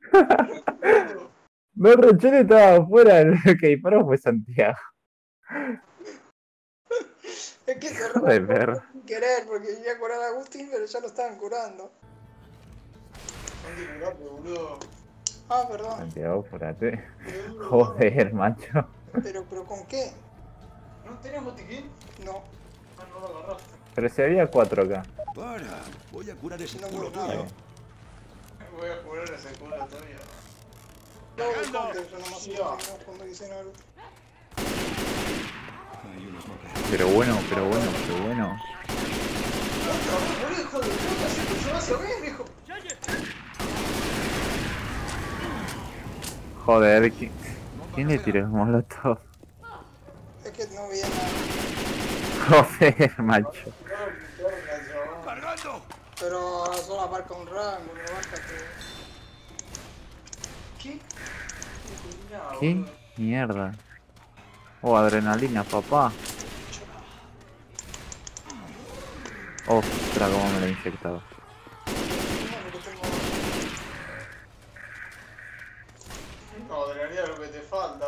No, Rochelle estaba afuera, el que disparó fue Santiago. Es que se Joder, perro. sin querer porque iba a curar a Agustín, pero ya lo estaban curando. ¿Dónde curaste, boludo? Ah, perdón. Santiago, apurate. Boludo, Joder, macho. Pero, pero ¿con qué? ¿No tenías botiquín? No, Ah, no lo agarraste. Pero si había cuatro acá. Para, voy a curar ese No culo tuyo. Voy a ese culo todavía. no smoker. Pero bueno, pero bueno, pero bueno. Hijo de puta, se puso hacia bien, viejo. Joder, ¿qui- ¿quién le tiró el molotov? Es que no veía nada. Joder, macho. ¡Cargando! Pero solo abarca un rango, no abarca que... ¿Qué? No, ¿Qué boludo. mierda? Oh, adrenalina, papá. Ostras, cómo me lo he inyectado. No, porque tengo... No, adrenalina es lo que te falta.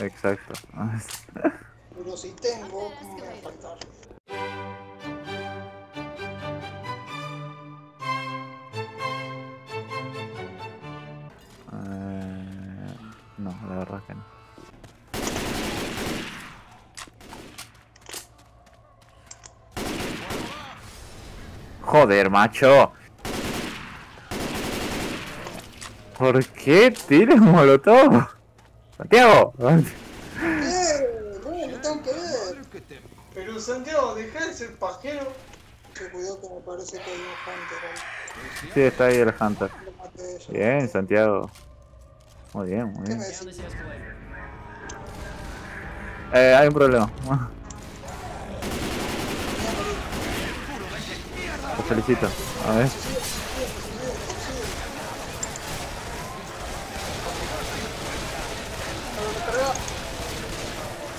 Exacto. Pero si tengo, ¿cómo me va a faltar? Verdad es que no. Joder, macho. ¿Por qué tiras molotov? Santiago. ¡Eh! No, tengo que ver. Pero Santiago, deja de ser pajero. Que cuidado que me parece que hay un hunter ahí. Sí, está ahí el Hunter. Bien, Santiago. Muy bien, muy ¿Qué bien. Eh, hay un problema. Te felicito. A ver.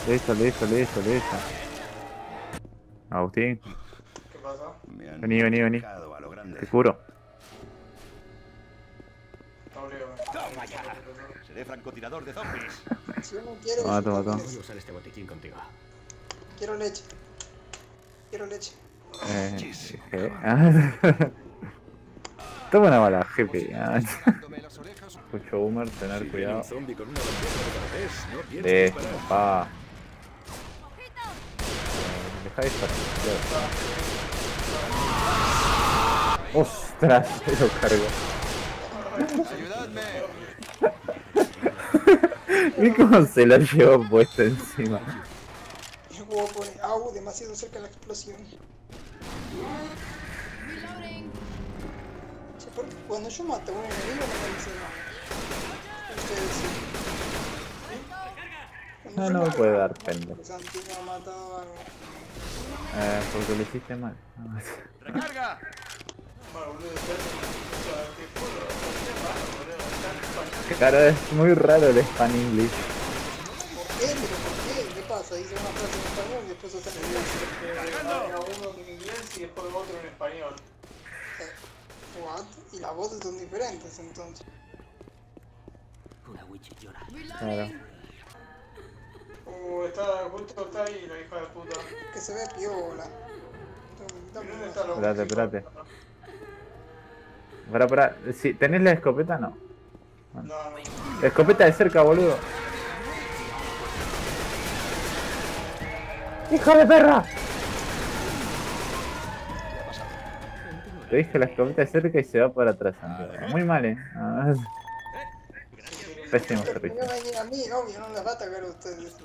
Listo, listo, listo, listo. Agustín, ¿Qué pasa? Vení, vení, vení. te curo. Toma ya. Seré francotirador de zombies. Si yo no quiero. Voy a usar este botiquín contigo. Quiero leche. Quiero leche. Eh, ¿qué? Toma una bala, jefe. Escucho boomer, tener Si cuidado. de papá. Eh, Deja de ya. Ostras, se lo cargo. ¡Ayudadme! Vi cómo se lo llevó puesto encima. Juego pone au demasiado cerca de la explosión. Sí, porque cuando yo mato a un enemigo no me dice nada. Ustedes sí. No, no me puede dar pena. Santi me ha matado algo. Eh, porque lo hiciste mal. ¡Recarga! Bueno, boludo, ya te- o sea, te juro, qué raro, boludo. Está en español. Claro, es muy raro el Span English. ¿Por qué? ¿Pero por qué? ¿Qué pasa? Dice una frase en español y después otra en inglés. Uno en inglés y después otro en español. ¿What? Y las voces son diferentes entonces. Una witch llora. Claro. Uh, está, justo está ahí la hija de puta. Que se ve piola. ¿Y Dame dónde una- está la Espérate, espérate. Pará, pará. Si, ¿Tenés la escopeta? No. No, no. La escopeta de cerca, boludo. ¡Hijo de perra! Te dije la escopeta de cerca y se va para atrás, Santiago. Muy mal, eh. Ah, Pésimo servicio. me va a mí, obvio, no les va a atacar a ustedes.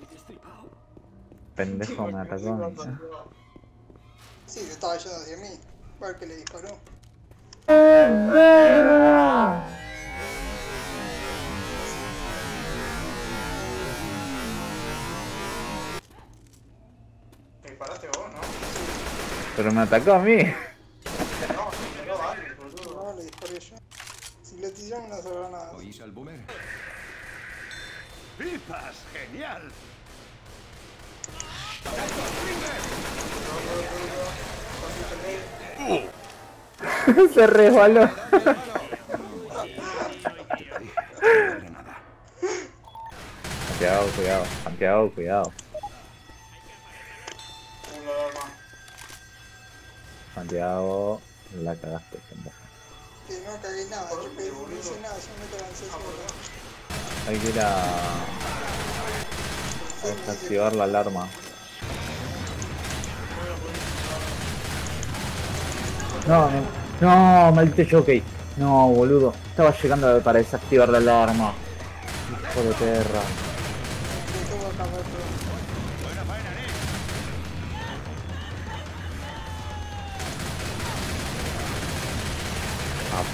Pendejo me atacó. Sí, se estaba yendo hacia mí. Fue el que le disparó. ¿Te Pero me atacó a mí. No, le disparé yo. Si le una ¡Genial! Se resbaló. cuidado, cuidado, cuidado, cuidado. Santiago, la cagaste, pendejo. Que no cagué nada, yo no hice nada, solamente avancé solo. Hay que ir a, a desactivar la alarma. No, no, no, maldito jockey. No, boludo. Estaba llegando para desactivar la alarma. Hijo de perra.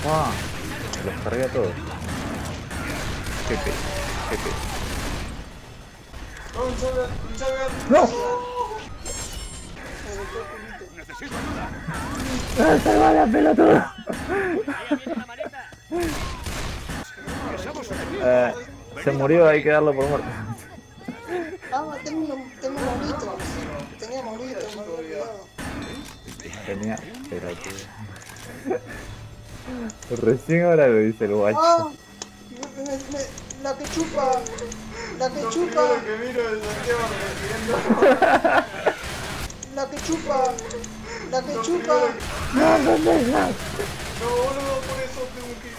Papá. Los cargué a todos. Jefe, jefe. ¡No. Necesito ayuda. ¡Ah, salva la pelotuda! Eh, se murió, hay que darlo por muerto. Ah, tengo, tengo monitos. Tenía monitos, me había olvidado. Tenía pelotuda. Recién ahora lo dice el guacho. Ah, me- me- me- la que chupa, la que Lo chupa, que miro es Santiago recibiendo. la que chupa, la que Lo chupa. primero No, pendeja. No, boludo, por eso tengo que ir.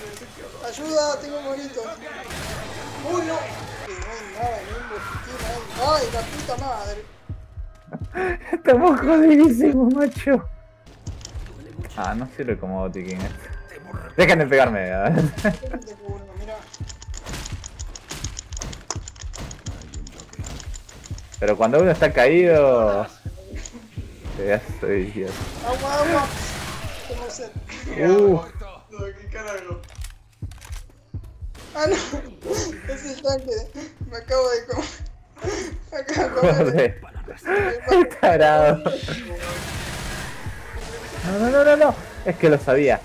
Ayuda, tengo monitos. Uy, no. Que no hay nada, ni un botiquín ahí. Ay, la puta madre. Estamos jodidísimos, macho. Ah, no sirve como botiquín esto. Dejen de pegarme. Pero cuando uno está caído. Pedazo de idiota. Agua, agua. Tengo sed. Uh, No, ¿qué carajo? Ah, no. Es el tanque. Me acabo de comer. Me acabo de comer. joder. Tarado. No, no, no, no, no. Es que lo sabía.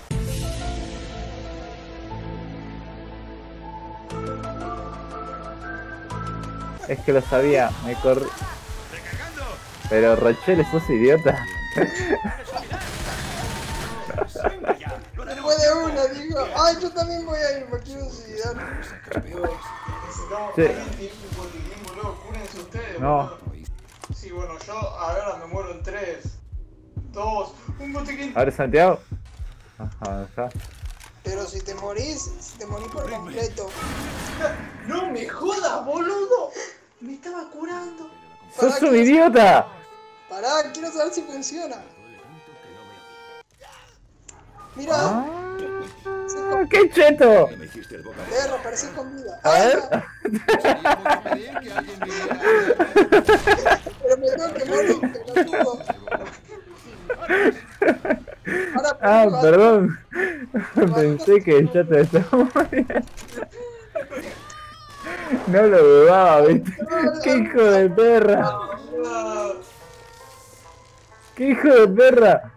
Es que lo sabía, me corrí. Pero Rochelle, sos idiota. Se puede una, digo. Ay, yo también voy a ir, me quiero suicidar. Necesitamos Sí. boludo. Cúrense ustedes, No. boludo. Sí, bueno, yo ahora me muero en 3, 2, un botiquín. A ver, Santiago. Ajá, está. Pero si te morís, si te morís por completo. No me jodas, boludo. Me estaba curando. ¡Sos un idiota! Pará, quiero saber si funciona. Mira, Ah, ¡Qué cheto! Perro, pareces con vida. A ver. pero me tengo que morir. Ahora, Ah, ¿por qué perdón. Pensé que el chato estaba muriendo. No lo dudaba, viste. ¡Qué hijo de perra! ¡Qué hijo de perra!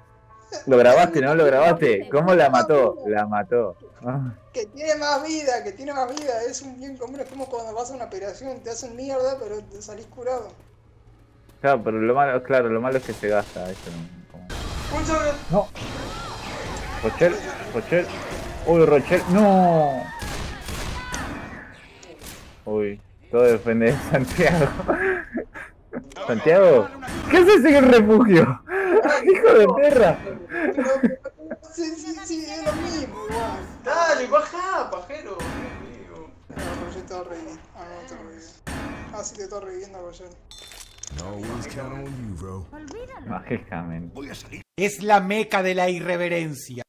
Lo grabaste, ¿no? Lo grabaste. ¿Cómo la mató? La mató. Ah, Que tiene más vida, que tiene más vida. Es un bien común, es como cuando vas a una operación, te hacen mierda, pero te salís curado. Claro, pero lo malo, claro, lo malo es que se gasta. Eso no-. No. Rochelle, Rochelle. Uy, Rochelle. No. Uy, todo depende de Santiago. Santiago, ¿qué haces en el refugio? Hijo de perra. Sí, sí, sí, es lo mismo, igual. Dale, baja, pajero. No, Roger te va a revivir. Ah, no te reviví. Ah, sí, te está reviviendo Roger. Mágicamente. Voy a salir. Es la meca de la irreverencia.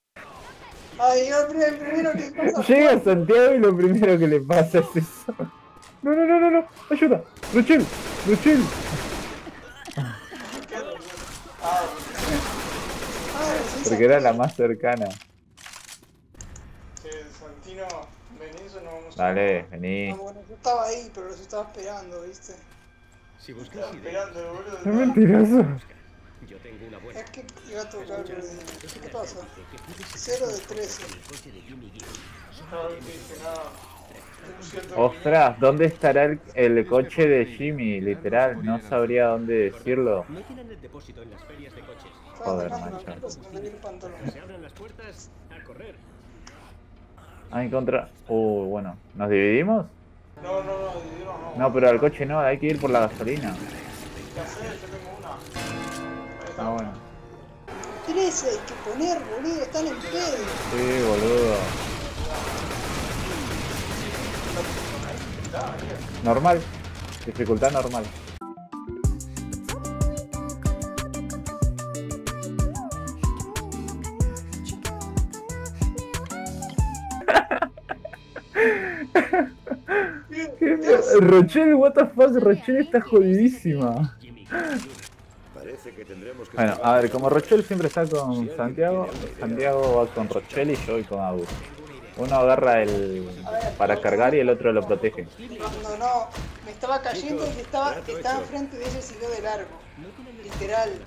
Ay, pri- primero que pasa. Llega Santiago y lo primero que le pasa es eso. No, no, no, no, no. Ayuda. Ah, sí, Porque era la más cercana. Che, Santino, venís o no vamos a. Dale, Ah, vení. bueno, yo estaba ahí, pero los estaba esperando, ¿viste? Si buscas Estaba esperando, boludo. Es mentiroso. yo tengo una buena. Es que iba a tocar, pero dije, ¿qué pasa? 0 de 13. No, no dije nada. Ostras, ¿dónde estará el, el coche de Jimmy? Literal, no sabría dónde decirlo. No tienen el depósito en las ferias de coches. Estaba Joder, macho. Ah, en contra. Uh, bueno. ¿Nos dividimos? No, no, no, dividimos no. No, pero al coche no, hay que ir por la gasolina. Ya sé, yo tengo una. Ahí está. Ah, bueno. Tres hay que poner, boludo, están en pedo. Sí, boludo. Normal. Dificultad normal. Rochelle, what the fuck, Rochelle está jodidísima. Jimmy, Parece que tendremos que Bueno, a ver, como Rochelle siempre está con Santiago, Santiago va con Rochelle y yo voy con Agus. Uno agarra el para cargar y el otro lo protege. Cuando no, me estaba cayendo y estaba, estaba enfrente de ella y siguió de largo. Literal.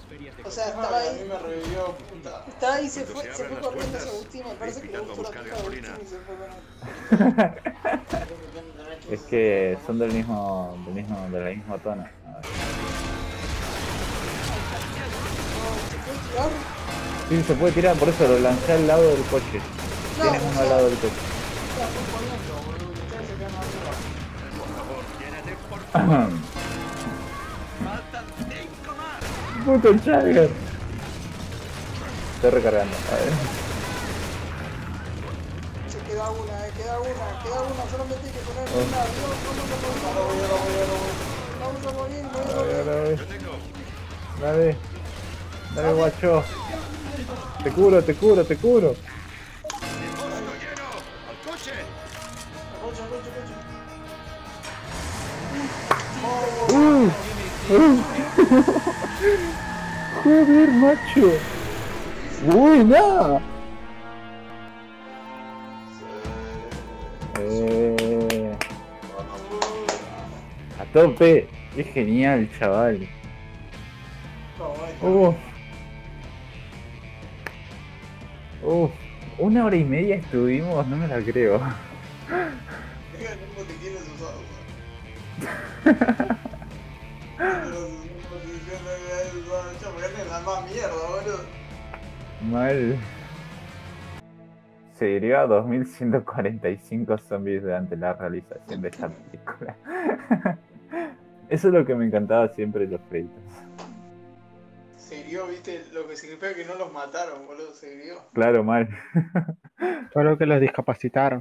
O sea, estaba Ay, a mí ahí. me revivió, puta. Estaba ahí y se fue, se fue corriendo hacia Agustín. Me parece que le gustó la pija de Agustín y se fue con él. Es que son del mismo, del mismo, de la misma zona. A ver. ¿Se puede tirar? Sí, se puede tirar, por eso lo lancé al lado del coche. No, Tienes uno al lado del coche. Puto Jagger. Estoy recargando. A ver. Se queda una, eh, queda una, queda una. Solamente hay que poner Oh. una. Dios, vamos a morir. Vamos a morir. Dale. Dale, guacho. Te curo, te curo, te curo. Joder, macho. Buena. Eh, a tope. Es genial, chaval. Uf. Uf. Una hora y media estuvimos, no me la creo. Mal. Se hirió a 2145 zombies durante la realización de esta película. Eso es lo que me encantaba siempre de los créditos. Se hirió, viste, lo que significa que no los mataron, boludo, se hirió. Claro, mal. Fue lo que los discapacitaron.